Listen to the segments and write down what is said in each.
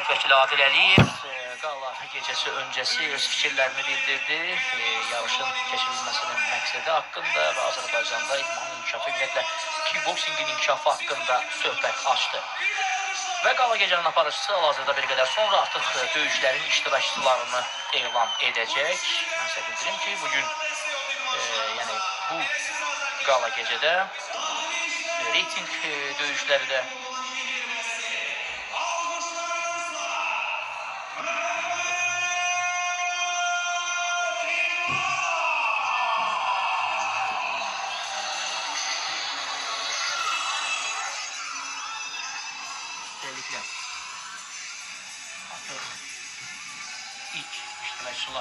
millət vəkili Adil Əliyev e, qala gecəsi öncəsi öz fikirlərini bildirdi. E, yarışın keçirilməsinin məqsədi haqqında və Azərbaycanda idmanın inkişafı ümumiyyətlə kickboksingin inkişafı haqqında söhbət açdı. Və qala gecənin aparıcısı hal-hazırda bir qədər sonra artıq döyüşlərin iştirakçılarını elan edəcək. Mən sizə bildirim ki, bu gün e, yəni bu qala gecədə e, reyting e, döyüşləri də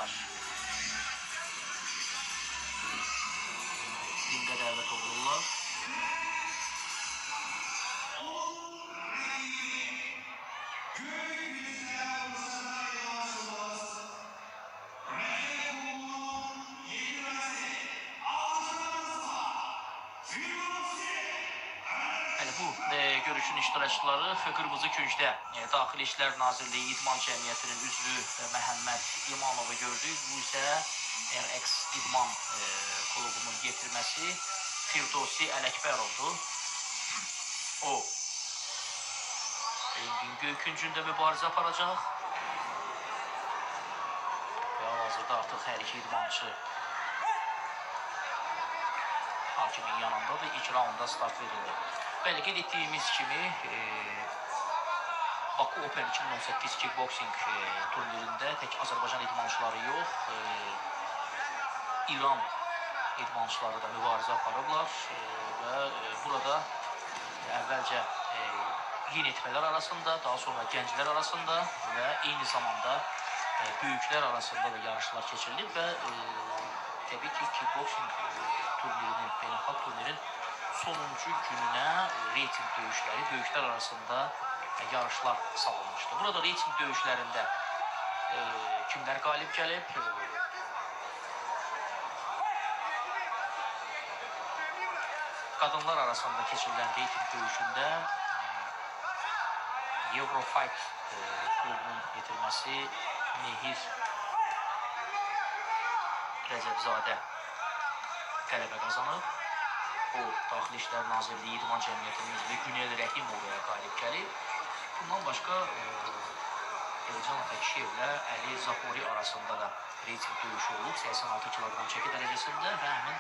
iştirakçılar ringe davet olurlar. Görüşün iştirakçıları Qırmızı Küncdə e, Daxili İşlər Nazirliyi İdman Cəmiyyətinin üzvü e, Məhəmməd İmanovu gördük. Bu isə RX İdman e, klubumun yetirməsi Firdovsi Ələkbərovdur. O ringin göyküncündə mübarizə aparacaq. Və hal-hazırda artıq hər iki idmançı hakimin yanındadır. İlk raunda start verildi. Bəli, qeyd etdiyimiz kimi e, Baku Open 2018 kickboxing e, turnirində tək Azərbaycan idmançıları yox, e, İran idmançıları da mübarizə aparıblar e, və e, burada e, əvvəlcə e, yeniyetmələr arasında, daha sonra gənclər arasında və eyni zamanda e, böyüklər arasında da yarışlar keçirilib və e, təbii ki, kickboxing e, turnirinin, beynəlxalq turnirin sonuncu gününə reyting döyüşləri böyüklər arasında e, yarışlar salınmışdı. Burada reyting döyüşlərində e, kimlər qalib gəlib? E, qadınlar arasında keçirilən reyting döyüşündə e, Eurofight e, klubunun yetirməsi Nehir Rəcəbzadə qələbə qazanıb. O, Daxili İşlər Nazirliyi İdman Cəmiyyətinin üzvü Günel Rəhimovaya qalib gəlib. Bundan başqa Elcan Atakişiyevlə Əli Zapori arasında da reyting döyüşü olub 86 kiloqram çəki dərəcəsində və həmin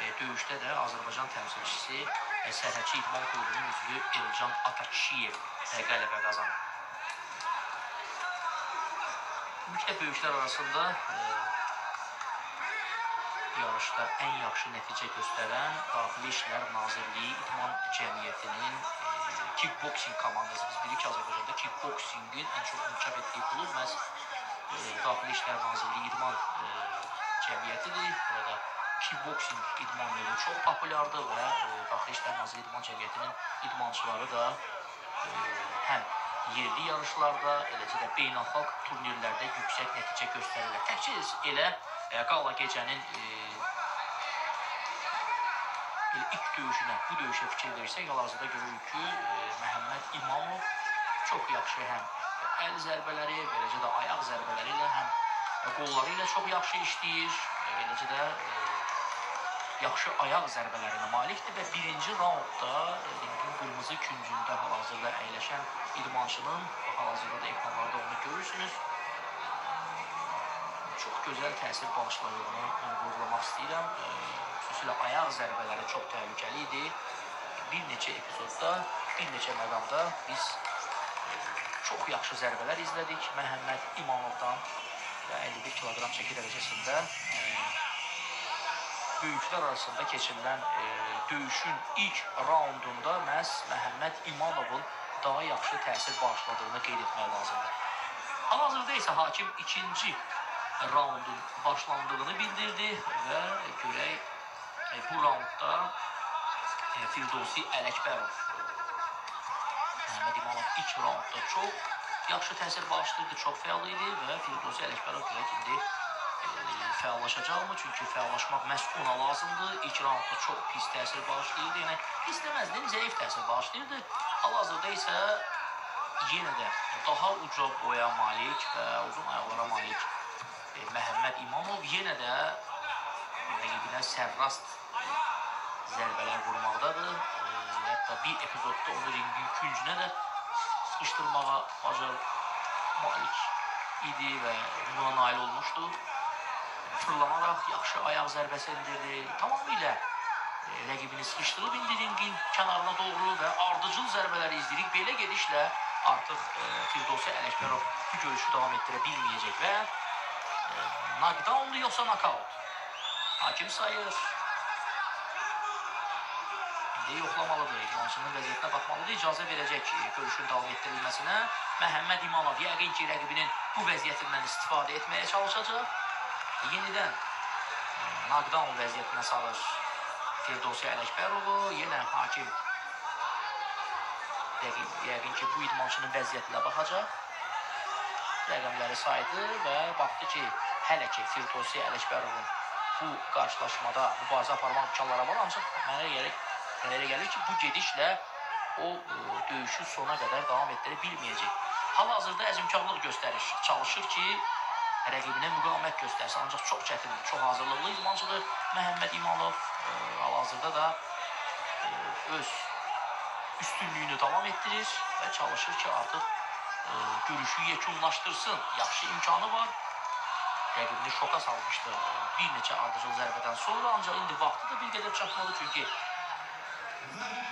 e, döyüşdə də Azərbaycan təmsilçisi e, Sərhədçi İdman Klubunun üzvü Elcan Atakişiyev e, qələbə qazanıb. Ümumiyyətlə böyüklər arasında e, yarışda ən yaxşı nəticə göstərən Daxili İşlər Nazirliyi İdman Cəmiyyətinin e, kickboxing komandası. Biz bilirik ki, Azərbaycanda kickboxingin ən çox inkişaf etdiyi klub məhz e, Daxili İşlər Nazirliyi İdman e, Cəmiyyətidir. Burada kickboxing idman növü çox populyardır və e, Daxili İşlər Nazirliyi İdman Cəmiyyətinin idmançıları da e, həm yerli yarışlarda, eləcə də beynəlxalq turnirlərdə yüksək nəticə göstərirlər. Təkcə elə e, qala gecənin e, ilk döyüşünə, bu döyüşə fikir versək, hal-hazırda görürük ki, e, Məhəmməd İmamov çox yaxşı həm əl zərbələri, beləcə də ayaq zərbələri ilə həm qolları ilə çox yaxşı işləyir, e, eləcə də e, yaxşı ayaq zərbələrinə malikdir və birinci raundda e, ringin qırmızı küncündə hal-hazırda əyləşən idmançının hal-hazırda da ekranlarda onu görürsünüz. Çox gözəl təsir bağışladığını mən vurgulamaq istəyirəm. E, xüsusilə ayaq zərbələri çox təhlükəli idi. Bir neçə epizodda, bir neçə məqamda biz e, çox yaxşı zərbələr izlədik Məhəmməd İmamovdan və 51 kiloqram çəki dərəcəsində e, böyüklər arasında keçirilən e, döyüşün ilk raundunda məhz Məhəmməd İmamovun daha yaxşı təsir bağışladığını qeyd etmək lazımdır. Hal-hazırda isə hakim ikinci raundun başlandığını bildirdi və görək bu raundda Firdovsi Ələkbərov Məhəmməd İmanov ilk raundda çox yaxşı təsir bağışlayırdı, çox fəal idi və Firdovsi Ələkbərov görək indi e, fəallaşacaqmı? Çünki fəallaşmaq məhz ona lazımdır. İlk raundda çox pis təsir bağışlayırdı. Yəni pis deməzdim, zəif təsir bağışlayırdı. Hal-hazırda isə yenə də daha uca boya malik və uzun ayaqlara malik Məhəmməd İmanov yenə də rəqibinə sərrast zərbələr vurmaqdadır. E, hətta bir epizodda onu ringin küncünə də sıxışdırmağa bacar malik idi və buna nail olmuşdu. Fırlanaraq yaxşı ayaq zərbəsi endirdi. Tamamilə e, rəqibini sıxışdırıb indi ringin kənarına doğru və ardıcıl zərbələri izləyirik. Belə gedişlə artıq e, Firdovsi Ələkbərov bu görüşü davam etdirə bilməyəcək və knockdownlu yoxsa knockout? Hakim sayır. İndi yoxlamalıdır. İdmançının vəziyyətinə baxmalıdır. İcazə verəcək e, görüşün davam etdirilməsinə. Məhəmməd İmanov yəqin ki, rəqibinin bu vəziyyətindən istifadə etməyə çalışacaq. Yenidən knockdown vəziyyətinə salır Firdovsi Ələkbərovu. Yenə hakim yəqin ki, bu idmançının vəziyyətinə baxacaq. Rəqəmləri saydı və baxdı ki, hələ ki Firdovsi Ələkbərovun bu qarşılaşmada mübarizə aparmaq imkanları var, ancaq mənə elə, elə gəlir ki, bu gedişlə o ə, döyüşü sona qədər davam etdirə bilməyəcək. Hal-hazırda əzmkarlıq göstərir, çalışır ki, rəqibinə müqavimət göstərsin, ancaq çox çətindir, çox hazırlıqlı idmançıdır Məhəmməd İmanov. Ə, hal-hazırda da ə, öz üstünlüyünü davam etdirir və çalışır ki, artıq ə, görüşü yekunlaşdırsın. Yaxşı imkanı var. Rəqibini şoka salmışdı ə, bir neçə ardıcıl zərbədən sonra, ancaq indi vaxtı da bir qədər çatmalı çünki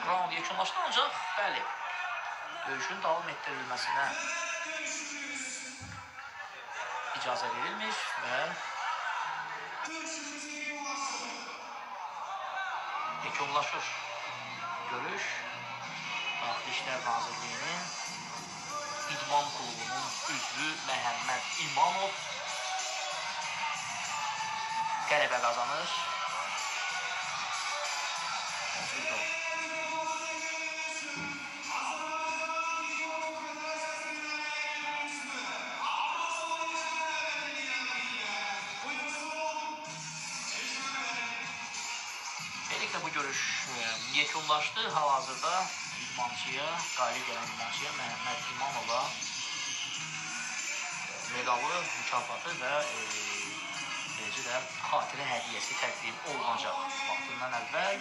round yekunlaşdı ancaq bəli döyüşün davam etdirilməsinə icazə verilmiş və yekunlaşır görüş Daxili İşlər Nazirliyinin İdman Klubunun üzvü Məhəmməd İmanov qələbə qazanır. Beləliklə bu görüş yekunlaşdı. Hal-hazırda idmançıya, qalib gələn idmançıya Məhəmməd İmanova e, medalı, mükafatı və e, beləcə də xatirə hədiyyəsi təqdim olunacaq. Vaxtından əvvəl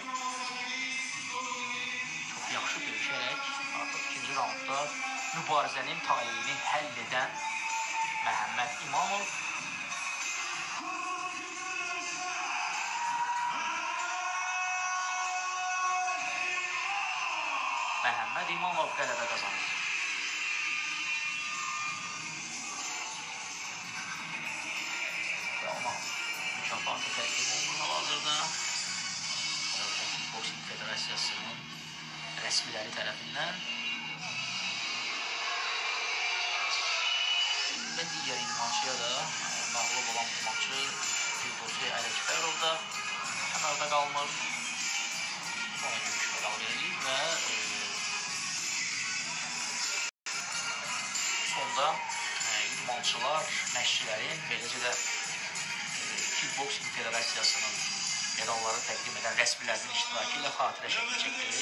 çox yaxşı döyüşərək artıq ikinci raundda mübarizənin taleyini həll edən Məhəmməd İmanov Məhəmməd İmanov qələbə qazanır. Və ona mükafatı təqdim olunur hal-hazırda. Azərbaycan Boksing Federasiyasının rəsmiləri tərəfindən və digər idmançıya da e, məğlub olan idmançı Firdovsi Ələkbərov da kənarda qalmır. Ona görüş medal verilir və e, sonda e, idmançılar, məşqçilərin, beləcə də Kickboxing Federasiyasının medalları təqdim edən rəsmilərin iştirakı ilə xatirə şəkli çəkdirir.